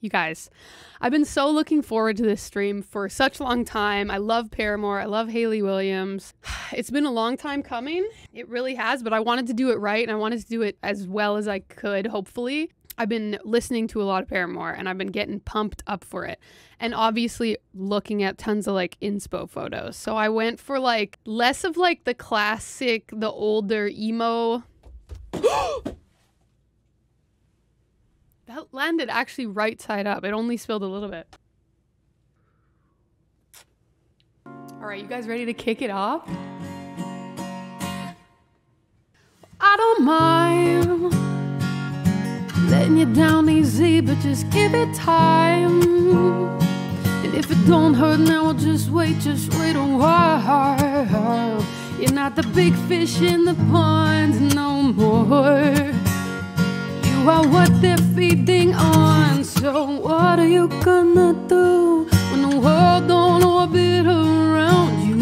You guys, I've been so looking forward to this stream for such a long time. I love Paramore. I love Hayley Williams. It's been a long time coming. It really has, but I wanted to do it right and I wanted to do it as well as I could, hopefully. I've been listening to a lot of Paramore and I've been getting pumped up for it. And obviously looking at tons of like inspo photos. So I went for like less of like the classic, the older emo. That landed actually right side up. It only spilled a little bit. All right, you guys ready to kick it off? I don't mind letting you down easy, but just give it time. And if it don't hurt now, just wait, just wait a while. You're not the big fish in the pond no more. Are what they're feeding on. So what are you gonna do when the world don't orbit around you?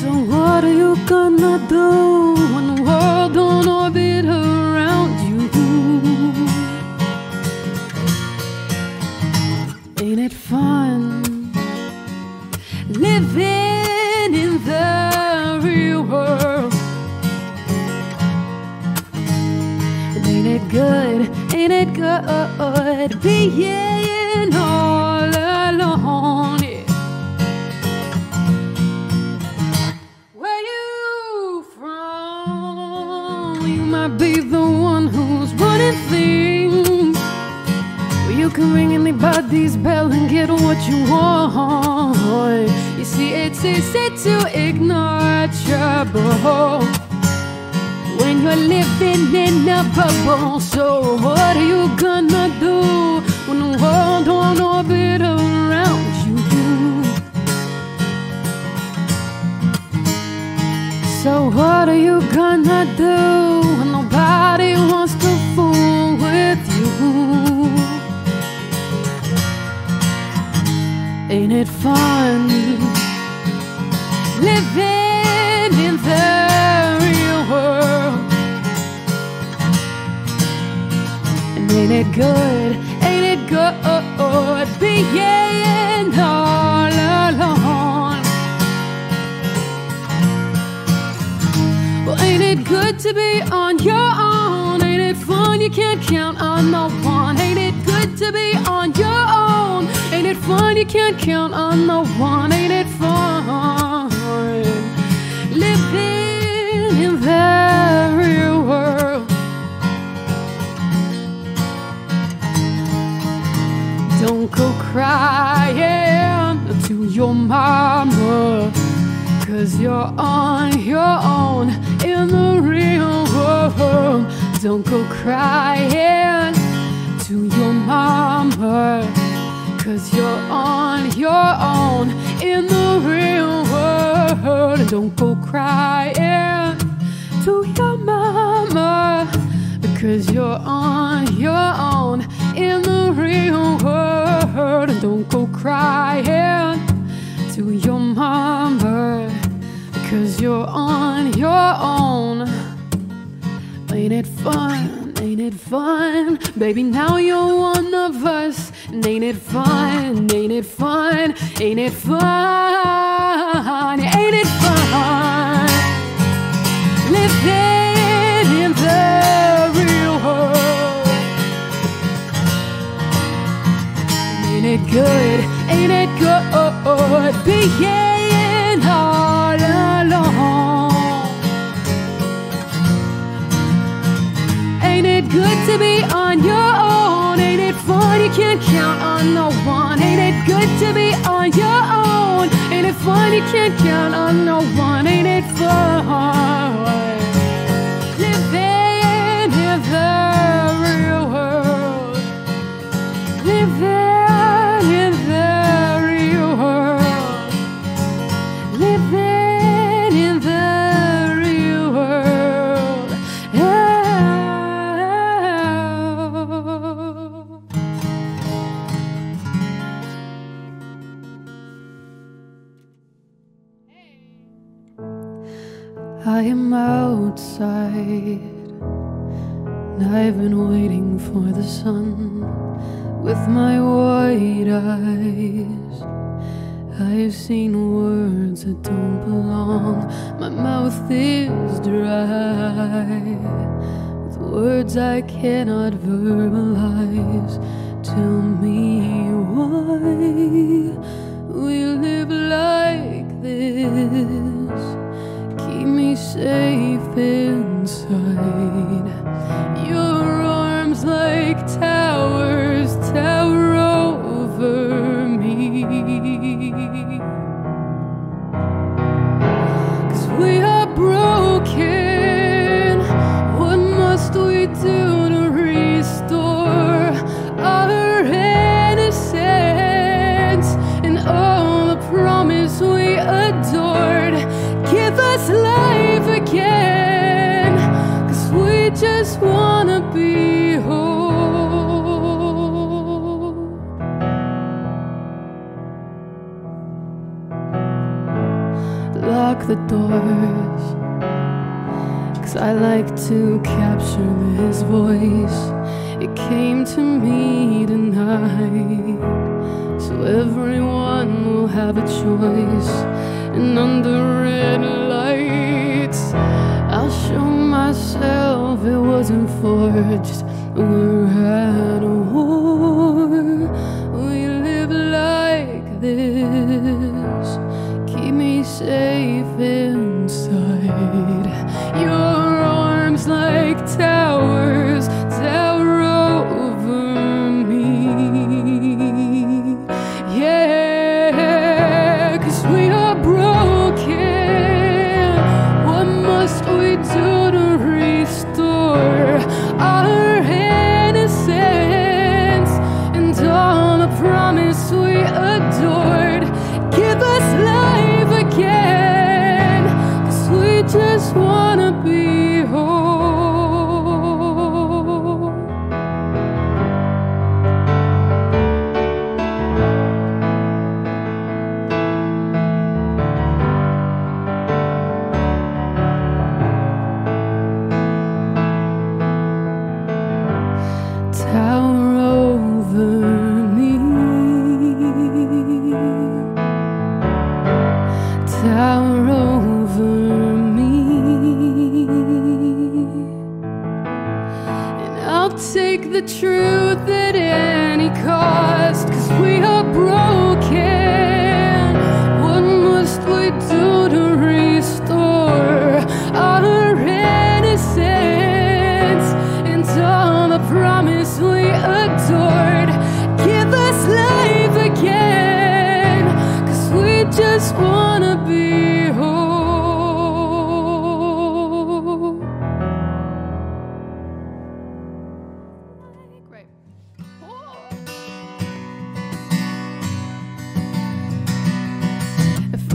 So what are you gonna do good being it good to be on your own? Ain't it fun? You can't count on no one. Ain't it good to be on your own? Ain't it fun? You can't count on no one. Ain't it fun? Living in the real world. Don't go crying to your mama. Cause you're on your own in the real world. Don't go crying to your mama. Cause you're on your own in the real world. Don't go crying to your mama. Because you're on your own in the real world. Don't go crying to your mama because you're on your own. Ain't it fun? Ain't it fun? Baby, now you're one of us. And ain't it fun? Ain't it fun? Ain't it fun? Ain't it fun? Living in the real world. Ain't it good? Ain't it good being good to be on your own? Ain't it fun? You can't count on no one. Ain't it good to be on your own? Ain't it fun? You can't count on no one. Ain't it fun? I've been waiting for the sun with my white eyes. I've seen words that don't belong. My mouth is dry with words I cannot verbalize. Tell me why we live like this. Keep me safe inside voice. It came to me tonight. So everyone will have a choice. And under red lights, I'll show myself it wasn't forged. We're at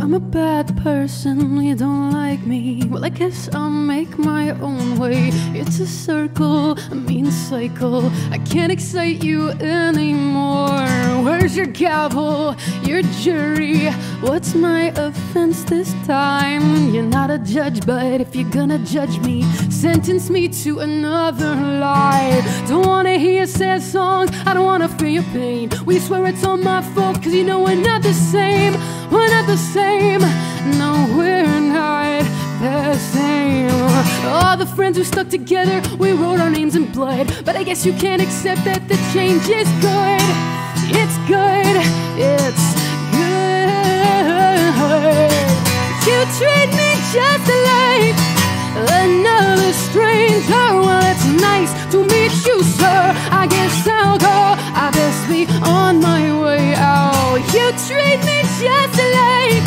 I'm a bad person, you don't like me. Well, I guess I'll make my own way. It's a circle, a mean cycle. I can't excite you anymore. Where's your gavel, your jury? What's my offense this time? You're not a judge, but if you're gonna judge me, sentence me to another life. Don't wanna hear sad songs, I don't wanna feel your pain. We swear it's all my fault, cause you know we're not the same. We're not the same. No, we're not the same. All the friends who stuck together, we wrote our names in blood. But I guess you can't accept that the change is good. It's good. It's good. You treat me just like another stranger. Well, it's nice to meet you, sir. I guess I'll go. I best be on my way out. You treat me just like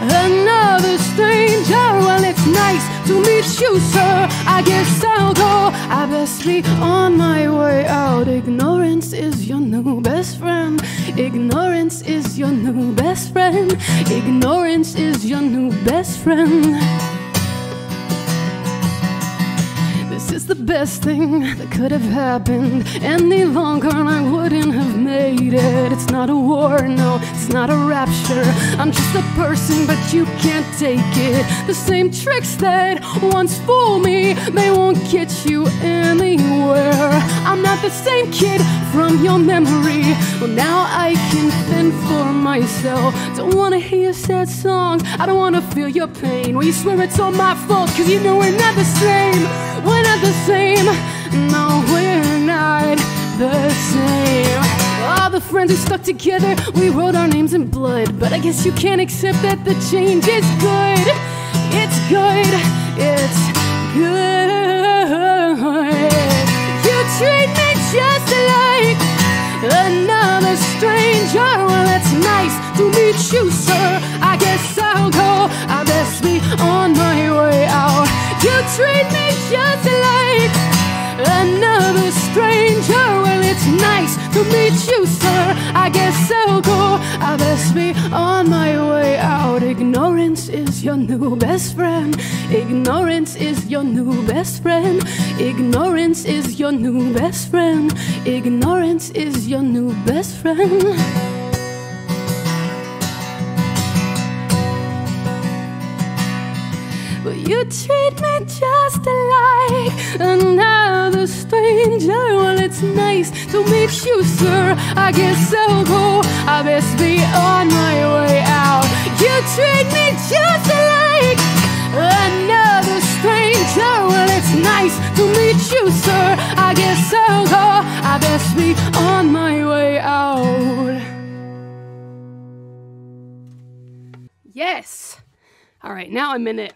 another stranger. Well, it's nice to meet you, sir. I guess I'll go. I best be on my way out. Ignorance is your new best friend. Ignorance is your new best friend. Ignorance is your new best friend. The best thing that could have happened. Any longer, and I wouldn't have made it. It's not a war, no, it's not a rapture. I'm just a person, but you can't take it. The same tricks that once fooled me, they won't get you anywhere. I'm not the same kid from your memory. Well, now I can fend for myself. Don't wanna hear sad song, I don't wanna feel your pain. Well, you swear it's all my fault, cause you know we're not the same. We're not the same. No, we're not the same. All the friends who stuck together, we wrote our names in blood. But I guess you can't accept that the change is good. It's good. It's good. You treat me just like another stranger. Well, it's nice to meet you, sir. I guess I'll go. I best be on my way out. You treat me just like another stranger. Well, it's nice to meet you, sir. I guess I'll go. I best be on my way out. Ignorance is your new best friend. Ignorance is your new best friend. Ignorance is your new best friend. Ignorance is your new best friend. You treat me just like another stranger. Well, it's nice to meet you, sir. I guess I'll go. I best be on my way out. You treat me just like another stranger. Well, it's nice to meet you, sir. I guess I'll go. I best be on my way out. Yes. All right, now I'm in it.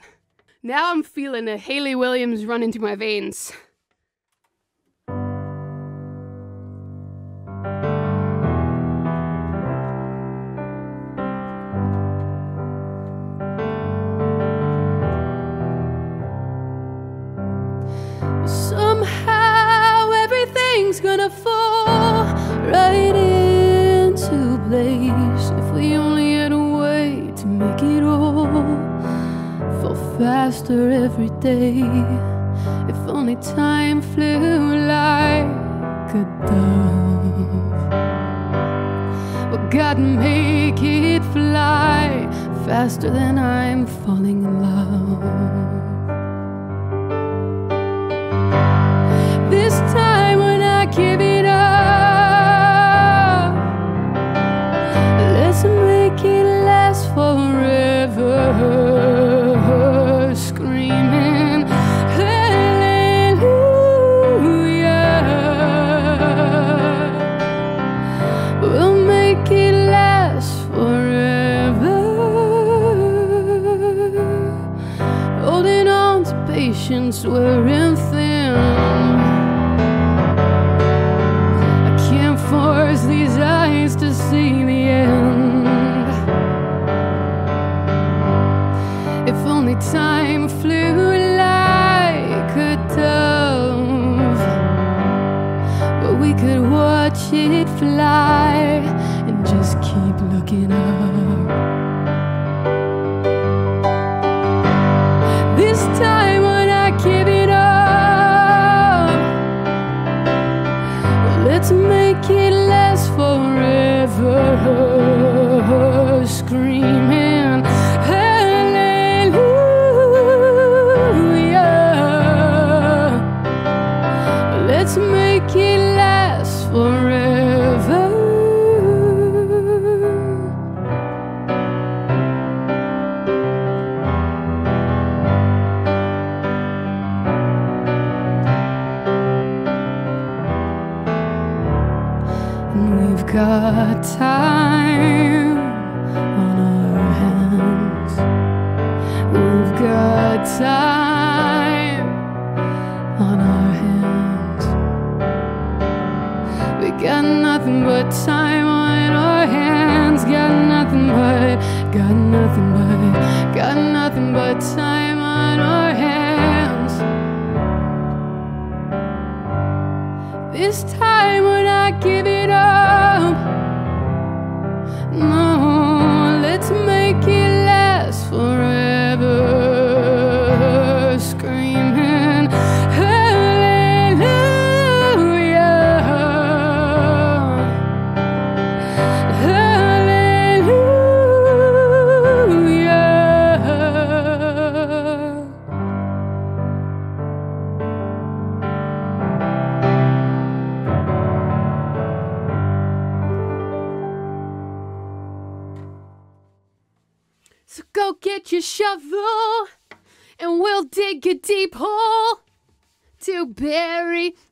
Now I'm feeling a Hayley Williams run into my veins. Somehow everything's gonna fall right into place faster every day. If only time flew like a dove. Well, God, make it fly faster than I'm falling in love. Patience,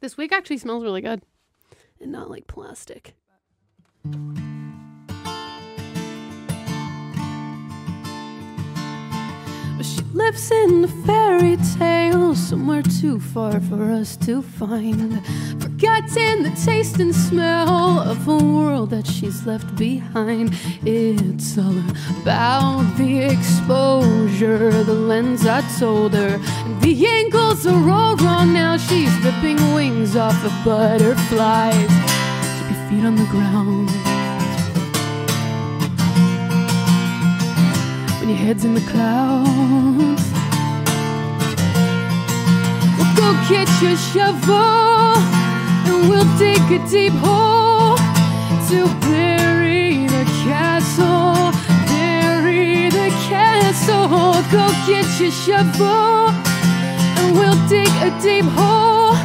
This wig actually smells really good and not like plastic. But she lives in a fairy tale somewhere too far for us to find. Forgotten the taste and smell of a world that she's left behind. It's all about the exposure, the lens I told her. The angles are all wrong now. She's ripping wings off of butterflies. Keep your feet on the ground. When your head's in the clouds. Well, go get your shovel and we'll dig a deep hole to bury the castle. Bury the castle. Go get your shovel and we'll dig a deep hole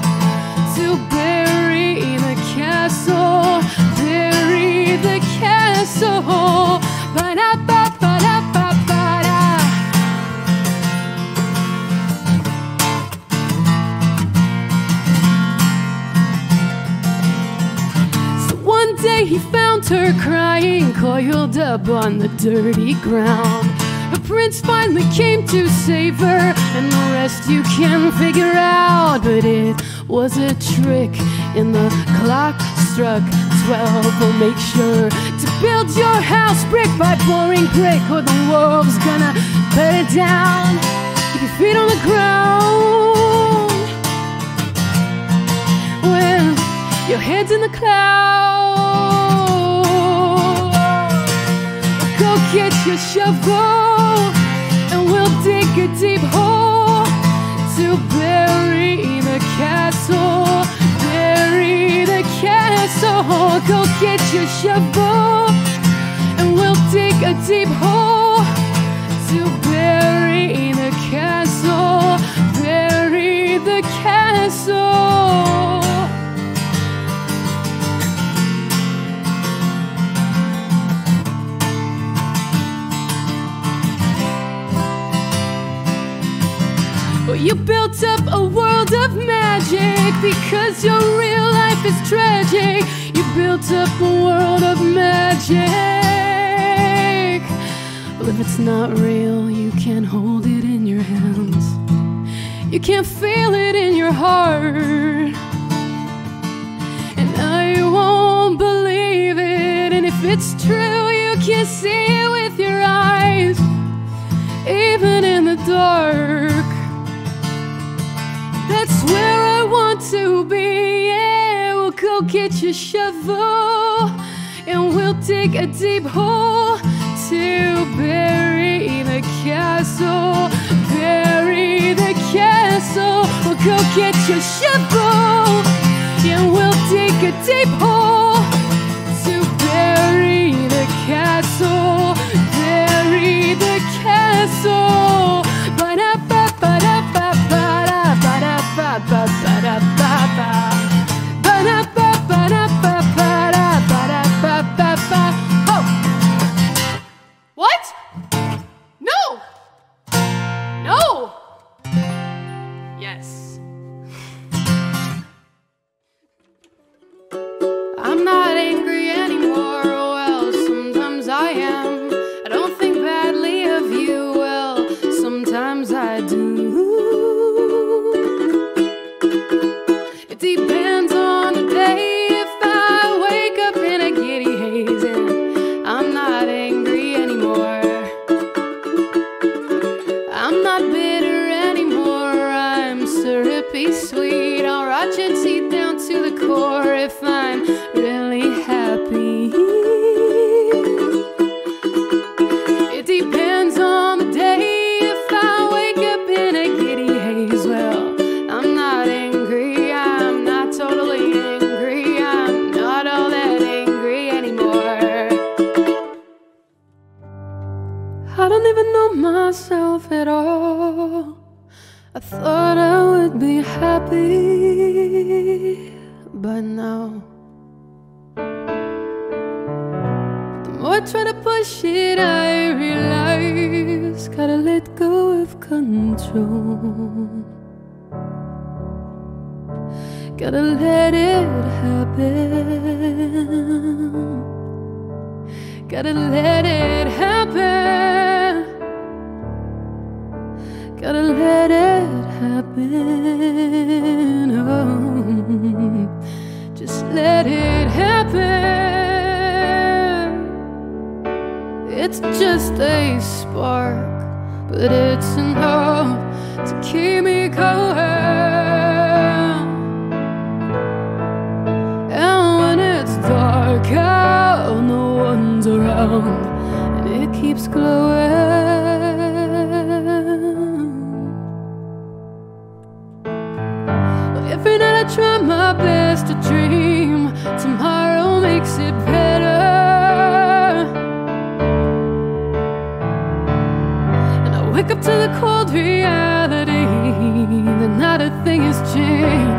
to bury the castle. Bury the castle. Ba-da-ba-ba-da-ba-ba-da. Day he found her crying, coiled up on the dirty ground. A prince finally came to save her, and the rest you can figure out. But it was a trick, and the clock struck twelve. Oh, make sure to build your house brick by pouring brick, or the world's gonna burn it down. Keep your feet on the ground when your head's in the clouds. Go get your shovel and we'll dig a deep hole to bury the castle. Bury the castle. Go get your shovel and we'll dig a deep hole to bury the castle. Bury the castle. You built up a world of magic because your real life is tragic. You built up a world of magic. Well, if it's not real, you can't hold it in your hands. You can't feel it in your heart. And I won't believe it. And if it's true, you can't see it with your eyes, even in the dark. Where I want to be. Yeah, we'll go get your shovel and we'll dig a deep hole to bury the castle. Bury the castle. We'll go get your shovel and we'll dig a deep hole to bury the castle. Bury the castle. and it keeps glowing. Well, every night I try my best to dream, tomorrow makes it better. And I wake up to the cold reality that not a thing has changed.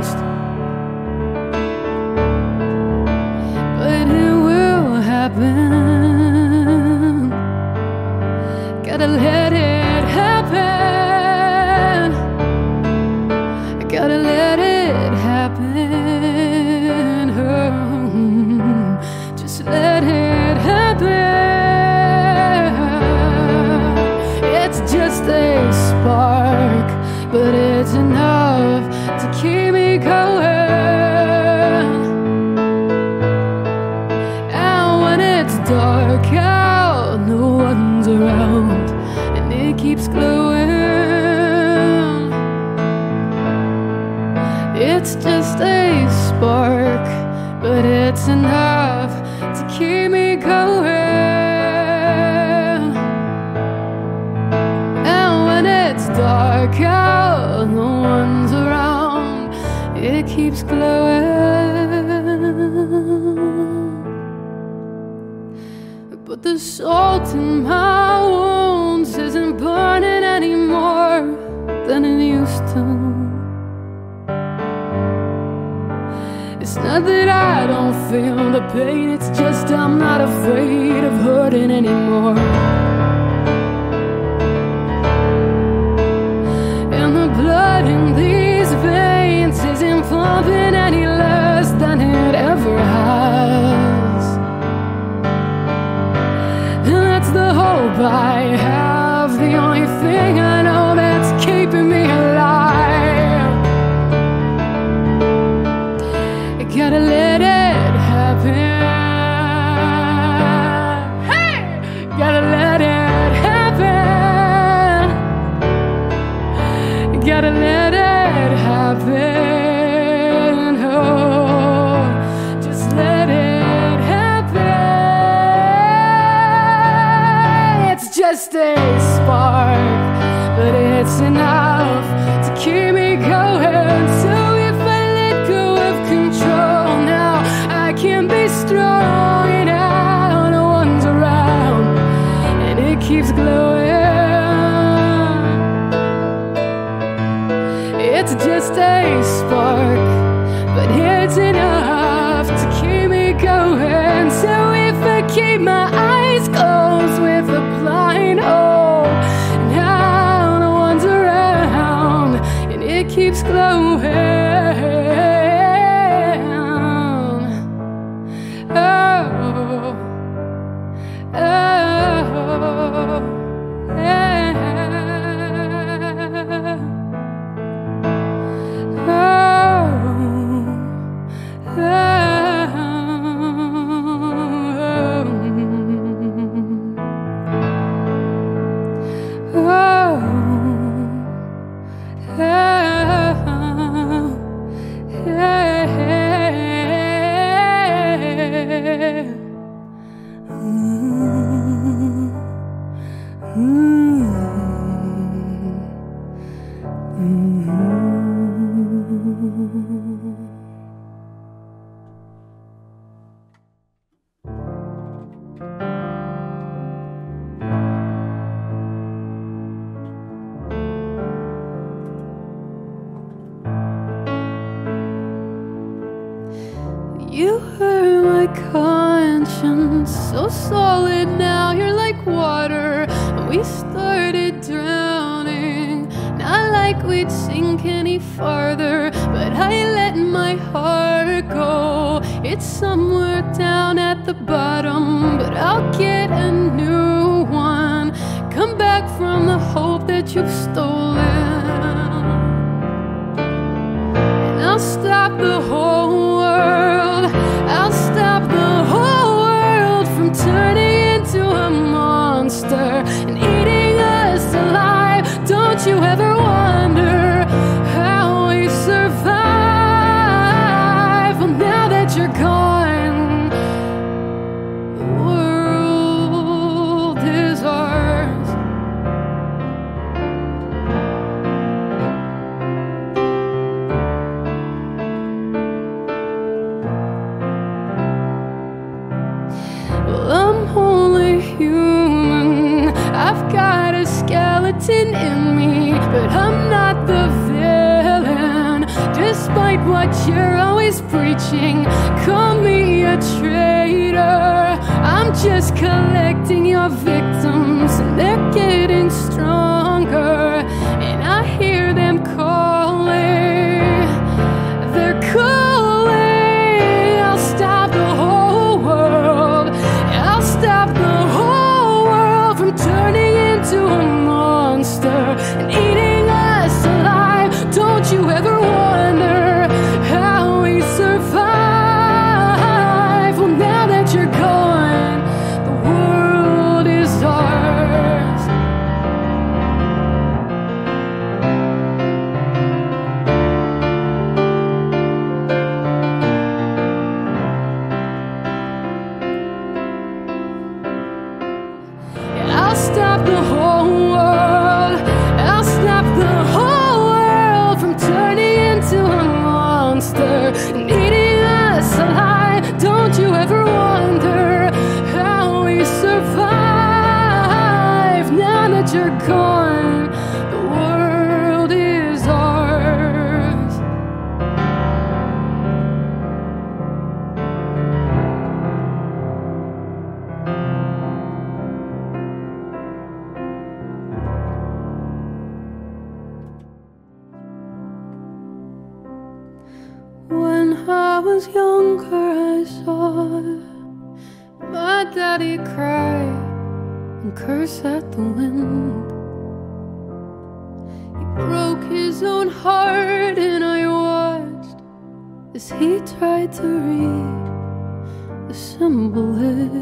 it keeps glowing. But the salt in my wounds isn't burning any more than it used to. It's not that I don't feel the pain, it's just I'm not afraid of hurting anymore. all any less than it ever has. And that's the hope I keeps glowing. It's just a spark, but it's enough. You hurt my conscience so solid now, you're like water. We started drowning, not like we'd sink any farther, but I let my heart go. It's somewhere down at the bottom, but I'll get a new one. Come back from the hope that you've stolen, and I'll stop the whole. Always preaching, call me a traitor. I'm just collecting your victims, and they're getting daddy cry and curse at the wind. He broke his own heart, and I watched as he tried to read the symbol it.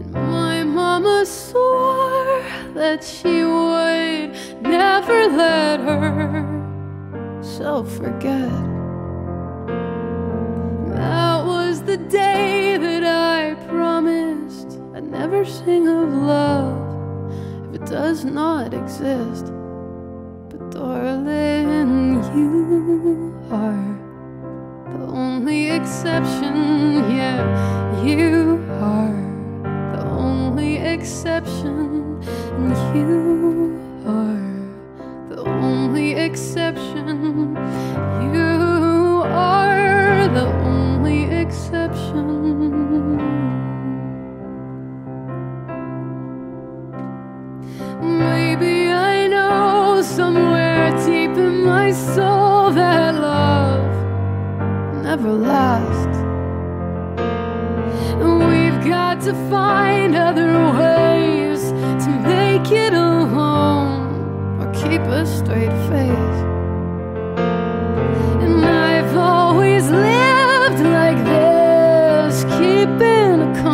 And my mama swore that she would never let her so forget. That was the day never sing of love if it does not exist. But darling, you are the only exception. Yeah, you are the only exception, and you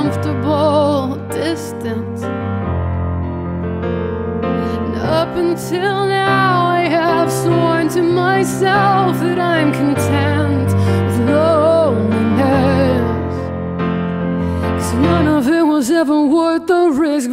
comfortable distance. And up until now, I have sworn to myself that I'm content with loneliness. Cause none of it was ever worth the risk,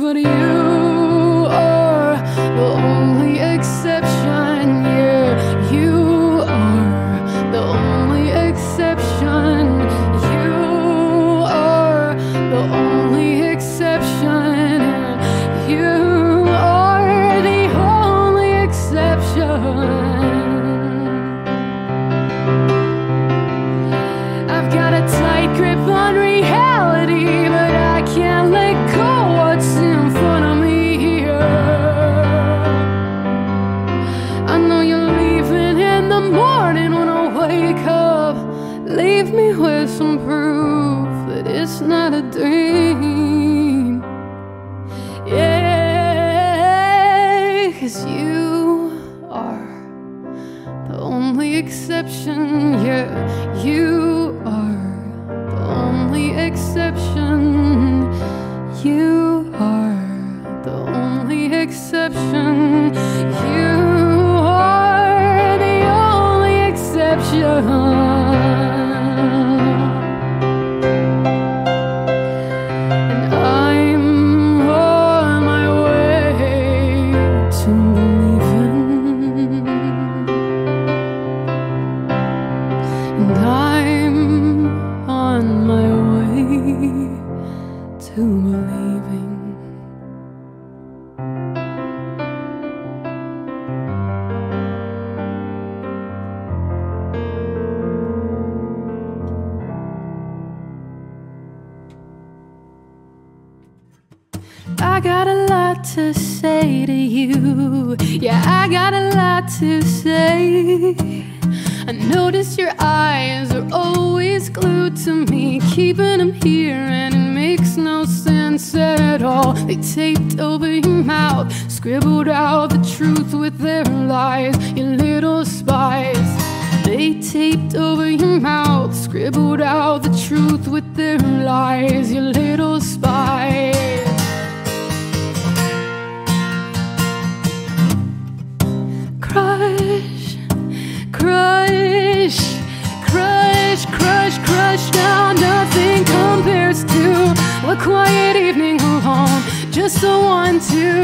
The one, two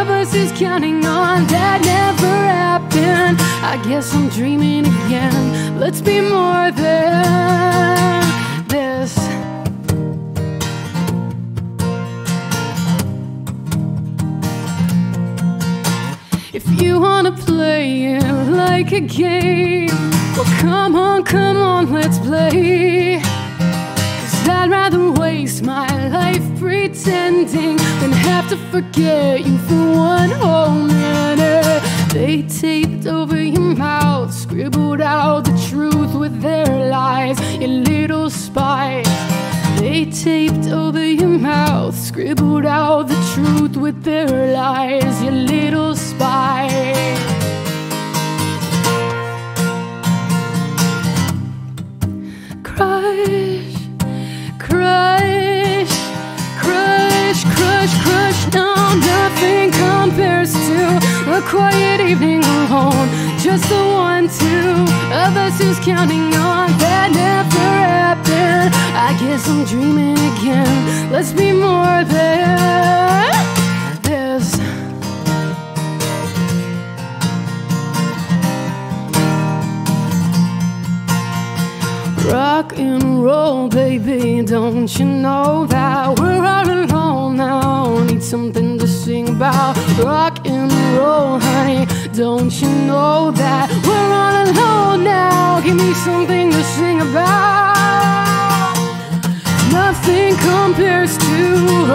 of us is counting on that never happened. I guess I'm dreaming again. Let's be more than this. If you wanna play it like a game, well, come on, come on, let's play. I'd rather waste my life pretending than have to forget you for one whole minute. They taped over your mouth, scribbled out the truth with their lies, you little spy. They taped over your mouth, scribbled out the truth with their lies, you little spy. Crush, crush. No, nothing compares to a quiet evening alone. Just the one, two of us who's counting on that never happened. I guess I'm dreaming again. Let's be more than this. Rock and roll, baby, don't you know that we're all alone something to sing about. Rock and roll, honey, don't you know that we're all alone now? Give me something to sing about. Nothing compares to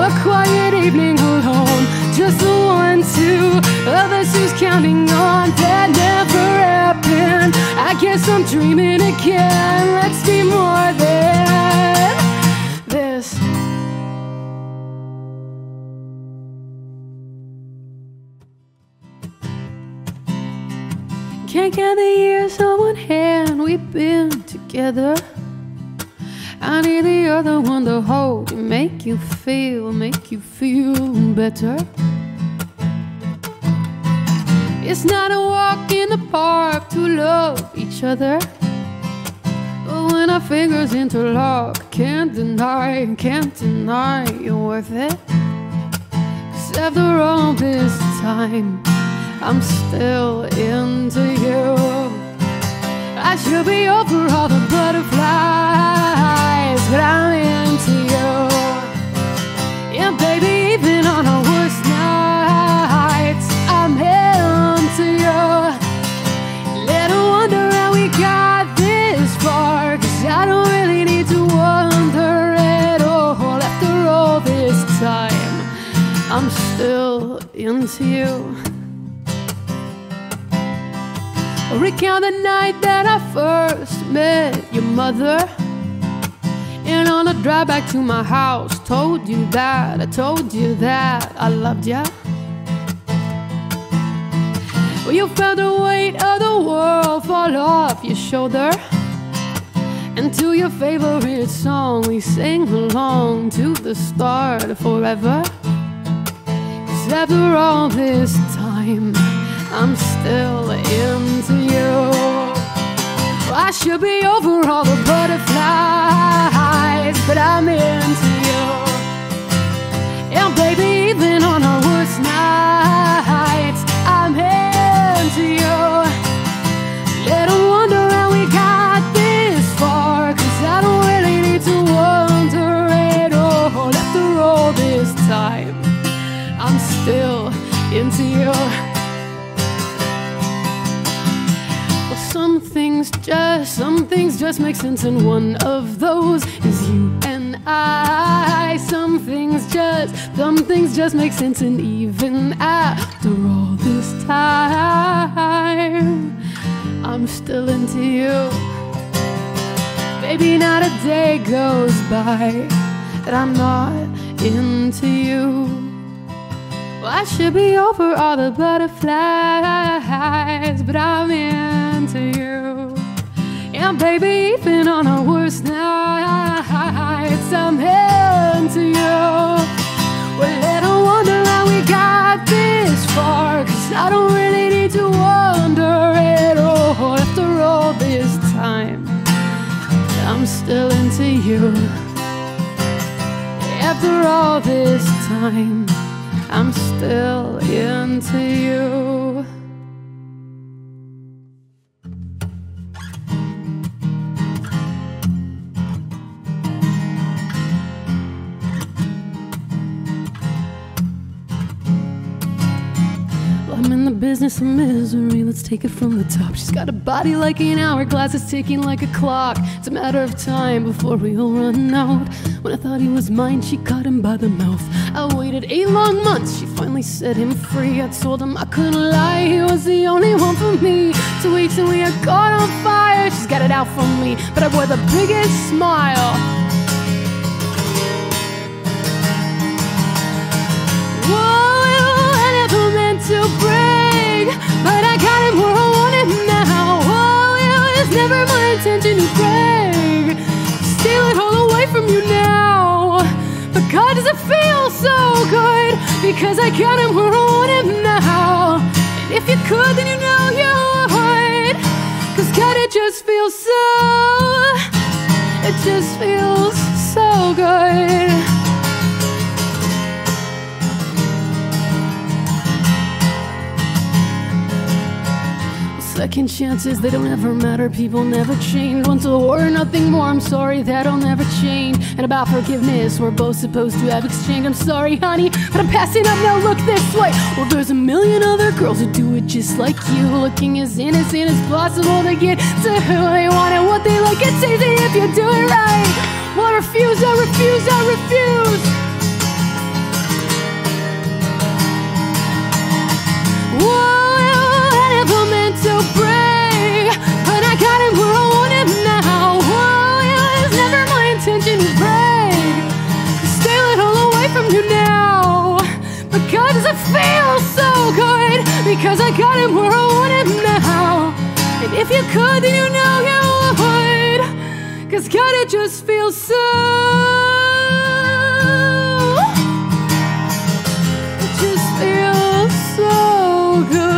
a quiet evening alone. Just the one, two us who's counting on that never happened. I guess I'm dreaming again. Let's be more than the years on one hand we've been together. I need the other one to hold you, make you feel, make you feel better. It's not a walk in the park to love each other. But when our fingers interlock, can't deny, can't deny you're worth it. Cause after all this time, I'm still into you. I should be over all the butterflies, mother. And on the drive back to my house, told you that, I told you that I loved ya. Well, you felt the weight of the world fall off your shoulder. And to your favorite song, we sing along to the start of forever. Cause after all this time, I'm still into you. I should be over all the butterflies, but I'm into you. And baby, even on our worst nights, just, some things just make sense, and one of those is you and I. Some things just, some things just make sense, and even after all this time, I'm still into you. Baby, not a day goes by that I'm not into you. I should be over all the butterflies, but I'm into you. And baby, even on our worst nights, I'm into you. Well, little wonder how we got this far, cause I don't really need to wonder at all. After all this time, I'm still into you. After all this time, I'm still into you. Business of misery, let's take it from the top. She's got a body like an hourglass, it's ticking like a clock. It's a matter of time before we all run out. When I thought he was mine, she caught him by the mouth. I waited eight long months, she finally set him free. I told him I couldn't lie, he was the only one for me. Two weeks and we are caught on fire. She's got it out for me, but I wore the biggest smile. But I got him where I want him now. Whoa, it was never my intention to break, steal it all away from you now. But God, does it feel so good because I got him where I want him now. And if you could, then you know you would, cause God, it just feels so, it just feels so good. Second chances, they don't ever matter. People never change. Once a war, nothing more. I'm sorry, that'll never change. And about forgiveness, we're both supposed to have exchange. I'm sorry, honey, but I'm passing up now. Look this way. Well, there's a million other girls who do it just like you. Looking as innocent as possible to get to who they want and what they like. It's easy if you do it right. Well, I refuse, I refuse, I refuse. You could, then you know you would, cause God, it just feels so. It just feels so good.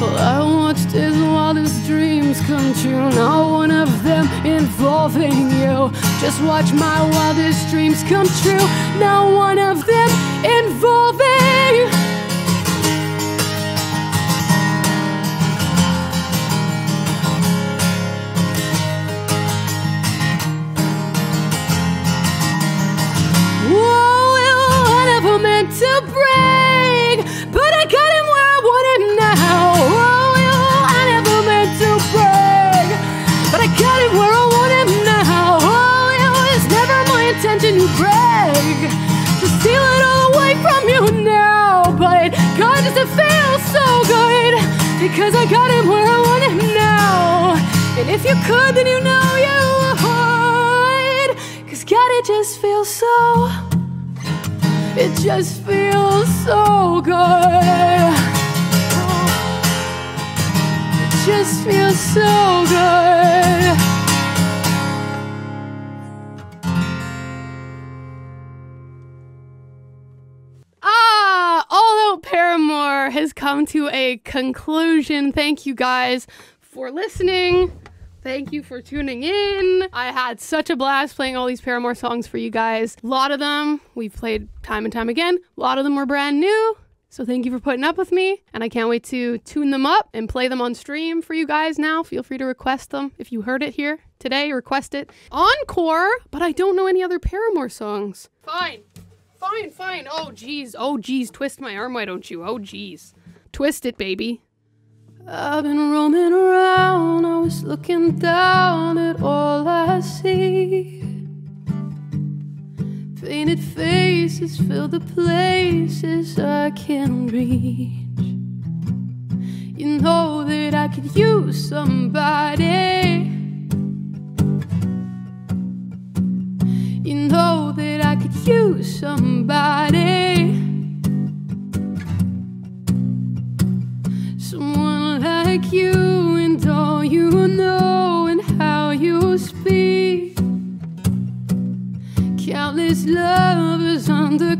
Well, I watched his wildest dreams come true. Not one of them involving you. Just watch my wildest dreams come true. Not one of them involving. Because I got him where I want him now. And if you could, then you know you would. Cause God, it just feels so. It just feels so good. It just feels so good. Has come to a conclusion. Thank you guys for listening. Thank you for tuning in. I had such a blast playing all these Paramore songs for you guys. A lot of them we've played time and time again. A lot of them were brand new. So thank you for putting up with me. And I can't wait to tune them up and play them on stream for you guys now. Feel free to request them. If you heard it here today, request it. Encore, but I don't know any other Paramore songs. Fine. Fine, fine. Oh, jeez. Oh, jeez. Twist my arm, why don't you? Oh, jeez. Twist it, baby. I've been roaming around, I was looking down at all I see. Painted faces fill the places I can reach. You know that I could use somebody. Could use somebody. Someone like you and all you know and how you speak. Countless lovers under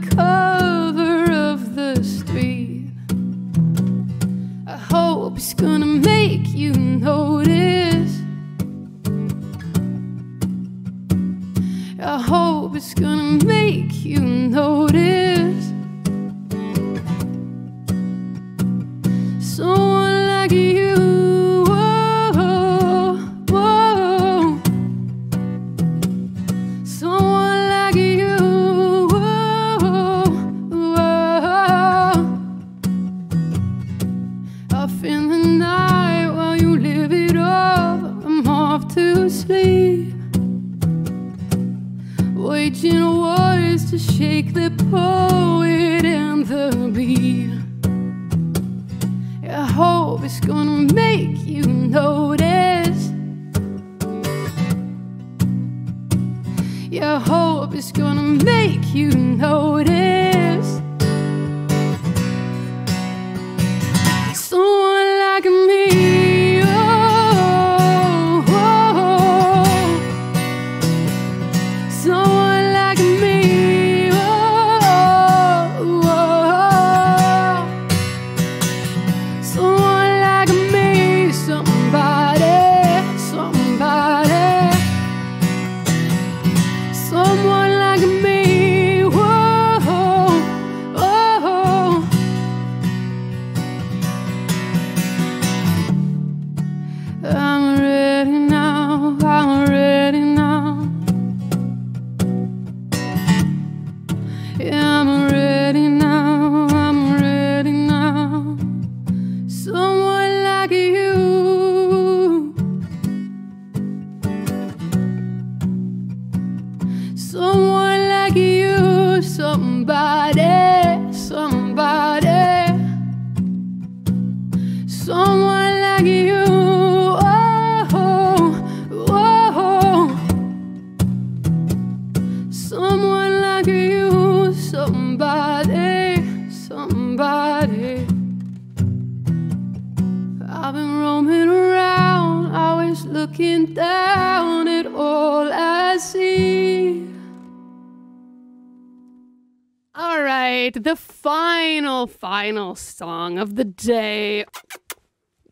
day.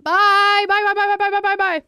Bye, bye, bye, bye, bye, bye, bye, bye.